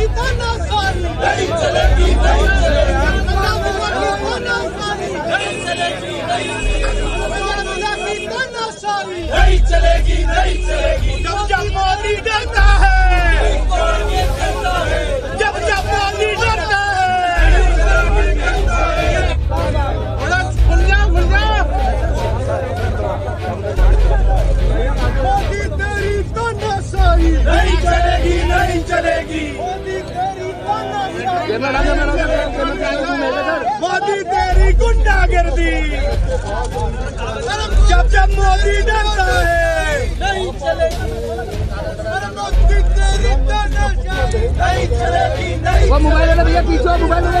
की सारी नहीं चलेगी नहीं चलेगी। नहीं चलेगी नहीं चलेगी। जब जब मोदी कहता है मोदी तेरी गुंडागर्दी। जब जब मोदी डरता है। नहीं चलेगी। नहीं चलेगी वो मोबाइल वाला भैया, पीछे मोबाइल वाला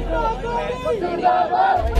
Gundabad, Gundabad,